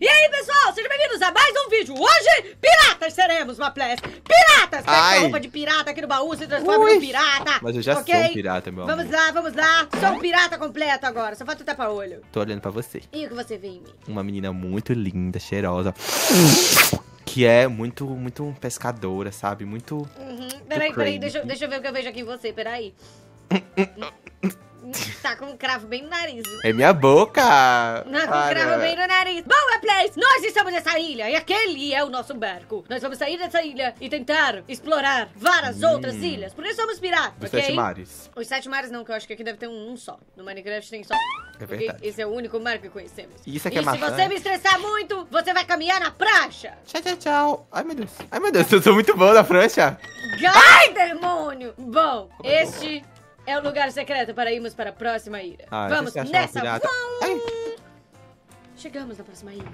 E aí, pessoal, sejam bem-vindos a mais um vídeo. Hoje, piratas seremos, Maples. Piratas! Pega Ai. a roupa de pirata aqui no baú, se transforma Ui. no pirata. Mas eu já ok? sou um pirata, meu Vamos amor. lá, vamos lá. Sou um pirata completo agora, só falta o tapa-olho. Tô olhando pra você. E o que você vê em mim? Uma menina muito linda, cheirosa. Que é muito, muito pescadora, sabe? Muito. Uhum. Peraí, peraí, deixa, deixa eu ver o que eu vejo aqui em você, peraí. tá com um cravo bem no nariz, viu? É minha boca! Não, com um cravo bem no nariz. Bom, Maples, nós estamos nessa ilha e aquele é o nosso barco. Nós vamos sair dessa ilha e tentar explorar várias Hum. outras ilhas. Por isso somos piratas, Dos ok? sete mares. Os sete mares não, que eu acho que aqui deve ter um, um só. No Minecraft tem só. É Porque verdade. esse é o único mar que conhecemos. Isso aqui e é se você me estressar muito, você vai caminhar na prancha. Tchau, tchau, tchau. Ai, meu Deus. Ai, meu Deus, eu sou muito bom na prancha. Gai, demônio! Bom, este é o lugar secreto para irmos para a próxima ilha. Ah, Vamos nessa! Chegamos na próxima ilha.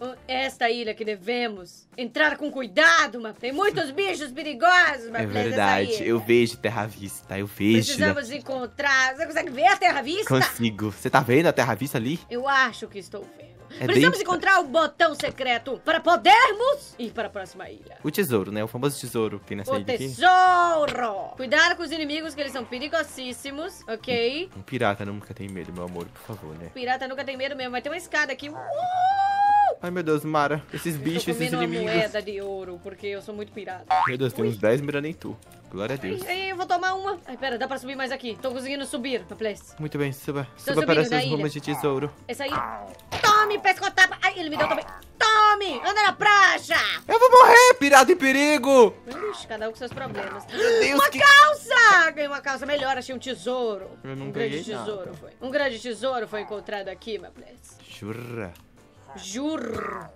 Oh, Esta ilha que devemos entrar com cuidado, mas tem muitos bichos perigosos, É mas verdade, eu vejo terra vista, eu vejo. né? Precisamos encontrar. Você consegue ver a Terra Vista? Consigo. Você tá vendo a terra vista ali? Eu acho que estou vendo. É Precisamos bem- encontrar o botão secreto para podermos ir para a próxima ilha. O tesouro, né? O famoso tesouro que tem nessa O ilha aqui. tesouro! Cuidado com os inimigos, que eles são perigosíssimos, ok? Um pirata nunca tem medo, meu amor, por favor, né? O pirata nunca tem medo mesmo. Vai ter uma escada aqui. Uh! Ai, meu Deus, Mara. Esses bichos, Tô esses comendo uma inimigos. moeda de ouro, porque eu sou muito pirata. Meu Deus, tem uns 10 mirando em tu. Glória a Deus. Ai, ai, eu vou tomar uma. Ai, pera, dá pra subir mais aqui. Tô conseguindo subir, place. Muito bem, suba. Estou Suba para ilha. rumos de tesouro. Essa aí. Tome, pescotapa. Ai, ele me deu também. Tome! Anda na prancha! Eu vou morrer, pirata em perigo! Ixi, cada um com seus problemas. Deus, uma que- calça! Ganhei uma calça melhor, achei um tesouro. Eu não um grande ganhei nada. tesouro foi. Um grande tesouro foi encontrado aqui, my place. Jura? Juro.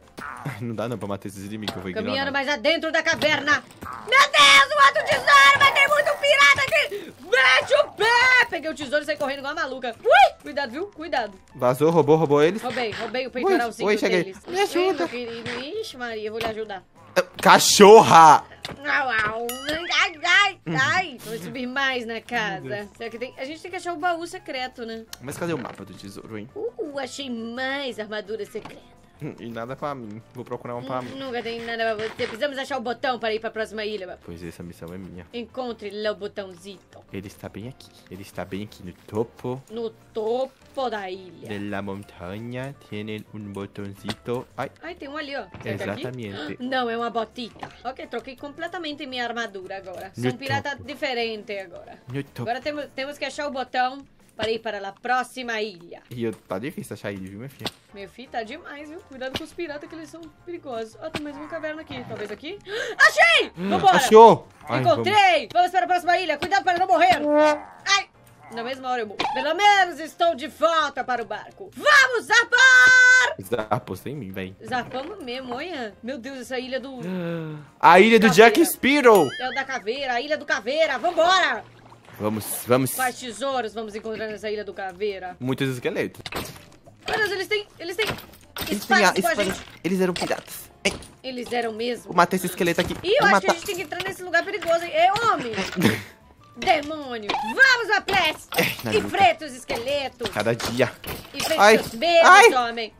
Não dá não pra matar esses inimigos, eu vou ignorar. Caminhando mais adentro da caverna. Meu Deus, o tesouro! Mas tem muito pirata aqui! Mete o pé! Peguei o tesouro e saí correndo igual uma maluca. Ui! Cuidado, viu? Cuidado. Vazou, roubou, roubou eles. Roubei, roubei o peitoralzinho oi, cheguei. deles. Me ajuda. Ei, querido. Ixi, Maria, eu vou lhe ajudar. Cachorra! Au, au. Ai, ai, ai. Vamos subir mais na casa. Será que tem... A gente tem que achar o baú secreto, né? Mas cadê o mapa do tesouro, hein? Uh, achei mais armadura secreta. E nada pra mim. Vou procurar um pra mim. Nunca tem nada pra você. Precisamos achar o botão para ir pra próxima ilha. Pois essa missão é minha. Encontre lá o botãozito. Ele está bem aqui. Ele está bem aqui no topo No topo da ilha. de la montanha. Tem um botãozito. Ai, Ai, tem um ali, ó. Será é exatamente. Não, é uma botita. Ok, troquei completamente minha armadura agora. Sou um No pirata topo. diferente agora. No topo. Agora temos, temos que achar o botão para ir para a próxima ilha. E eu, tá difícil achar ele, viu, minha filha? Meu filho, tá demais, viu? Cuidado com os piratas que eles são perigosos. Ó, tem mais uma caverna aqui. Talvez aqui. Achei! Vambora! Achou! Ai, Encontrei! Vamos. para a próxima ilha. Cuidado para não morrer. Ai! Na mesma hora eu morro. Pelo menos estou de volta para o barco. Vamos zarpar! vamos. Aposta em mim, véi. Zarpamos mesmo, olha. Meu Deus, essa ilha do... A ilha do Caveira. Jack Sparrow! É o da caveira, a ilha do caveira. Vambora! Vamos, vamos. Quais tesouros vamos encontrar nessa ilha do caveira? Muitos esqueletos. Meu Deus, eles têm... Eles têm... Eles, têm a- Espaço com a eles- gente. eles eram piratas. Ei, Eles eram mesmo. vou matar esse esqueleto aqui. Ih, eu Vou acho que a matar. gente tem que entrar nesse lugar perigoso, hein? Ei, homem! Demônio! Vamos, Aples! luta. Enfrenta os esqueletos! Cada dia. Enfrenta os medos, ai. homem!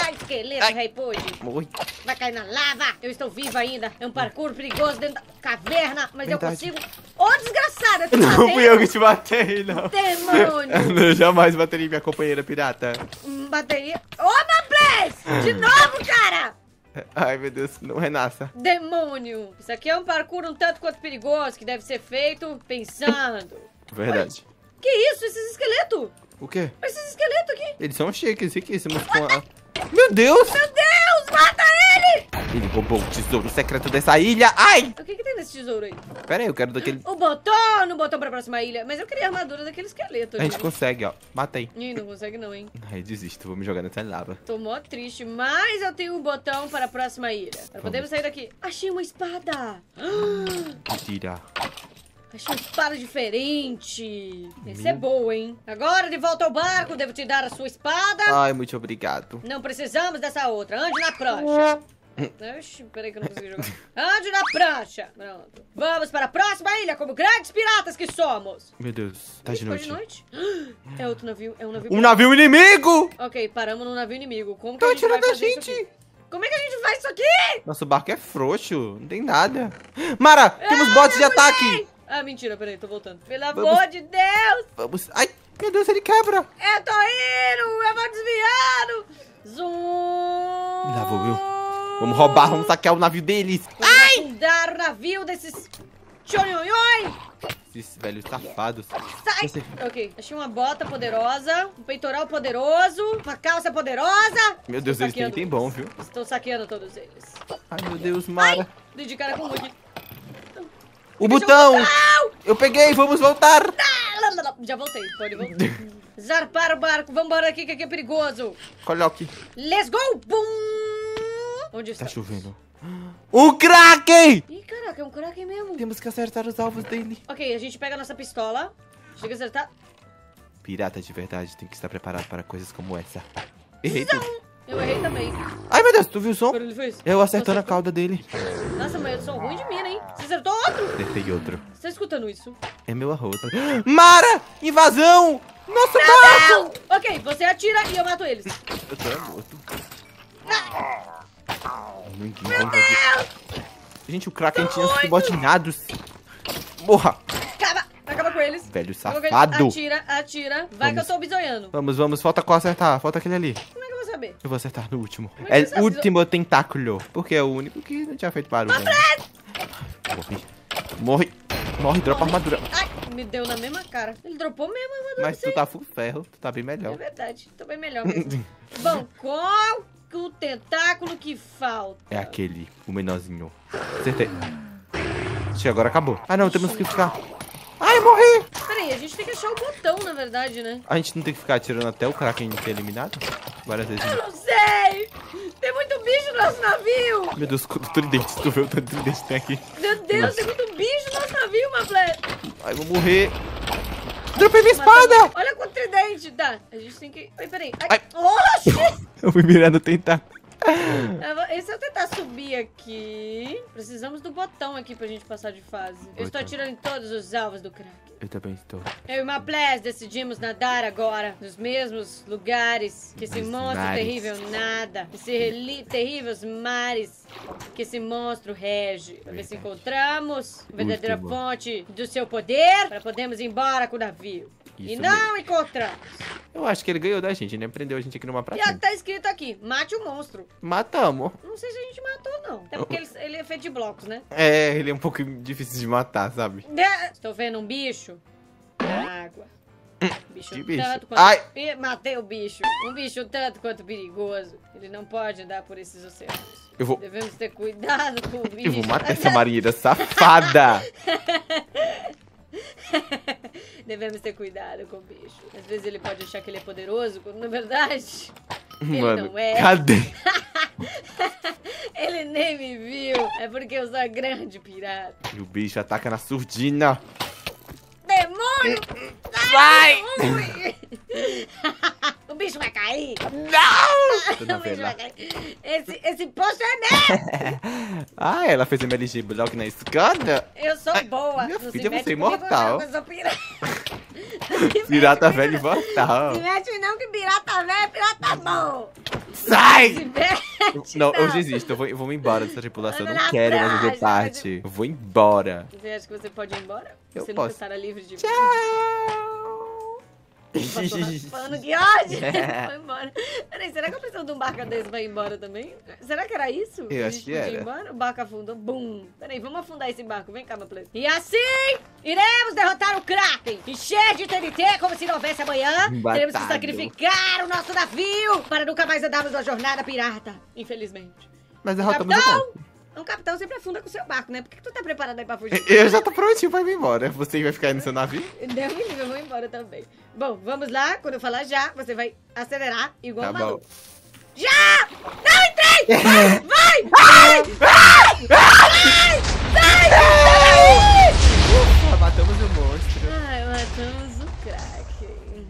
Ai, esqueleto, Ai. rei pude! Morri. Vai cair na lava! Eu estou viva ainda! É um parkour perigoso dentro da caverna, mas eu Verdade. consigo... Ô, desgraçada! Tu Não bateu? fui eu que te matei, não. Demônio! Eu jamais bateria minha companheira pirata. Hum, Bateria... Ô, Aples! De novo, cara! Ai, meu Deus, não renasça. Demônio! Isso aqui é um parkour um tanto quanto perigoso, que deve ser feito pensando. Verdade. Que isso, esses esqueletos? O quê? Esses esqueletos aqui? Eles são chiques, riquíssimos com a... Meu Deus! Meu Deus, mata ele! Ele roubou o tesouro secreto dessa ilha. Ai! O que, que nesse tesouro aí? Pera aí, eu quero daquele... O botão, no botão pra próxima ilha. Mas eu queria a armadura daquele esqueleto A ali. gente consegue, ó. Matei. Ih, não consegue não, hein? Ai, desisto, vou me jogar nessa lava. Tô mó triste, mas eu tenho um botão para a próxima ilha. Pra podermos sair daqui. Achei uma espada! Mentira. Achei uma espada diferente. Essa é boa, hein? Agora, de volta ao barco, devo te dar a sua espada. Ai, muito obrigado. Não precisamos dessa outra. Ande na prancha. Oxi, peraí que eu não consegui jogar. Ande na prancha. Pronto. Vamos para a próxima ilha, como grandes piratas que somos. Meu Deus, tá de Ih, foi noite. É outro navio, é um navio. Um navio inimigo! Ok, paramos no navio inimigo. Como que Estão a gente vai atirando a gente! aqui? Como é que a gente faz isso aqui? Nosso barco é frouxo, não tem nada. Mara, temos botes de ataque! Ah, mentira, peraí, tô voltando. Pelo Vamos. amor de Deus! Vamos. Ai, meu Deus, ele quebra! Eu tô indo! Eu vou desviando! Zoom! Me lavou, viu? Vamos roubar, vamos saquear o navio deles! Vamos afundar o navio desses chonhonhoi! Esses velhos safados. Sai! Ok, achei uma bota poderosa, um peitoral poderoso, uma calça poderosa. Meu Deus, eles têm item bom, viu? Estou saqueando todos eles. Ai, meu Deus, Mara. Dei de cara com o Woody. O botão! Eu peguei, vamos voltar! Já voltei, pode voltar. Zarpar o barco, vambora aqui que aqui é perigoso. Coloque. Let's go! Bum! Onde está? Tá chovendo. Um Kraken! Ih, caraca, é um Kraken mesmo. Temos que acertar os alvos dele. Ok, a gente pega a nossa pistola. Chega a acertar. Pirata de verdade tem que estar preparado para coisas como essa. Errei tudo. Eu errei também. Ai, meu Deus, tu viu o som? Eu acertando a cauda dele. Nossa, mas eu sou ruim de mira, hein? Você acertou outro? Acertei outro. Você tá escutando isso? É meu arroz. Mara! Invasão! Nosso barco! Não! Ok, você atira e eu mato eles. Eu tô morto. Invadir. Gente, o Kraken tinha subordinados. Morra! Acaba! Acaba com eles. Velho safado. Atira, atira. Vai Vamos. que eu tô bizoiando. Vamos, vamos. Falta qual acertar? Falta aquele ali. Como é que eu vou saber? Eu vou acertar no último. Como é É o último tentáculo. Porque é o único que não tinha feito barulho. ainda. Morri. Morre. Morre, dropa a armadura. Ai, me deu na mesma cara. Ele dropou mesmo a armadura Mas tu tá full ferro. Tu tá bem É melhor. verdade, tô bem melhor mesmo. Bom, qual o tentáculo que falta? É aquele, o menorzinho. Acertei. Que agora acabou. Ah, não, temos que ficar. Ai, morri! Peraí, a gente tem que achar o botão, na verdade, né? A gente não tem que ficar atirando até o Kraken ser eliminado? Várias vezes. Eu não sei! Tem muito bicho no nosso navio! Meu Deus, quanto tridente. Tu vê o tanto de tridente que tem aqui. Meu Deus, tem muito bicho no nosso navio, Mablé! Ai, vou morrer. Dropei minha espada! Olha quanto tridente! Tá, a gente tem que... Ai, peraí. Ai, Ai. Oxi! Eu fui mirando tentar. E se eu tentar subir aqui? Precisamos do botão aqui pra gente passar de fase. Eu estou atirando em todos os alvos do crack. Eu também estou. Eu e Maplés decidimos nadar agora nos mesmos lugares que esse Nos monstro mares. terrível nada. Esse reli- terríveis mares que esse monstro rege. Pra ver se encontramos a verdadeira fonte do seu poder para podermos ir embora com o navio. e Isso não encontramos. Eu acho que ele ganhou da gente, né? Prendeu a gente aqui numa E praça. ó, tá escrito aqui: mate o monstro. Matamos. Não sei se a gente matou, não. Até porque ele, ele é feito de blocos, né? É, ele é um pouco difícil de matar, sabe? Estou vendo um bicho na água. Bicho Que bicho? tanto quanto... Ai! Matei o bicho. Um bicho tanto quanto perigoso. Ele não pode andar por esses oceanos. Eu vou. Devemos ter cuidado com o bicho. Eu vou matar essa marinheira safada. Devemos ter cuidado com o bicho. Às vezes ele pode achar que ele é poderoso, quando na verdade ele Mano, não é. cadê? Ele nem me viu. É porque eu sou a grande pirata. E o bicho ataca na surdina. Demônio! Vai! O bicho vai cair! Não! O bicho vai cair! Esse, esse posto é meu! Ah, ela fez MLG Block na escada? Eu sou boa! minha filha, mete você é comigo, imortal. eu sou pirata! Não se Pirata velho imortal. não. Se mete não, que pirata velho é pirata bom! Se Sai! mete, Não, eu desisto. Eu vou, eu vou me embora dessa tripulação. Eu não quero mais fazer parte. Eu vou embora. Você acha que você pode ir embora? Eu você posso. nunca estará livre de Tchau! Raspando, que ódio! Foi embora. Peraí, será que eu preciso de um barco desse ir embora também? Será que era isso? Eu A acho que era. embora? O barco afundou. Bum! Peraí, vamos afundar esse barco. Vem cá, meu play. E assim, iremos derrotar o Kraken. Encher de TNT como se não houvesse amanhã. Teremos que sacrificar o nosso navio para nunca mais andarmos na jornada pirata. Infelizmente. Mas derrotamos o Capitão! Um capitão sempre afunda com o seu barco, né? Por que, que tu tá preparado aí pra fugir? Eu já tô prontinho pra ir embora. Você vai ficar aí no seu navio? Livre, eu vou embora também. Bom, vamos lá. Quando eu falar já, você vai acelerar igual Tá um maluco. Já! Não entrei! Vai! Vai! Vai! Vai! Sai! Sai! Ah, matamos o monstro. Ai, matamos o Kraken.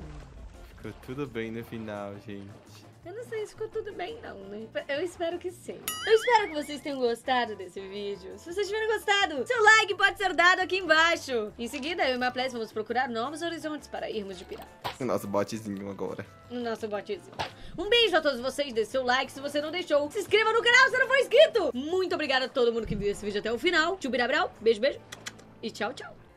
Ficou tudo bem no final, gente. Eu não sei se ficou tudo bem, não, né? Eu espero que sim. Eu espero que vocês tenham gostado desse vídeo. Se vocês tiverem gostado, seu like pode ser dado aqui embaixo. Em seguida, eu e minha Pless vamos procurar novos horizontes para irmos de pirata. O nosso botezinho agora. No nosso botezinho. Um beijo a todos vocês, dê seu like se você não deixou. Se inscreva no canal se não for inscrito. Muito obrigada a todo mundo que viu esse vídeo até o final. Tchau, Beijo, beijo. E tchau, tchau.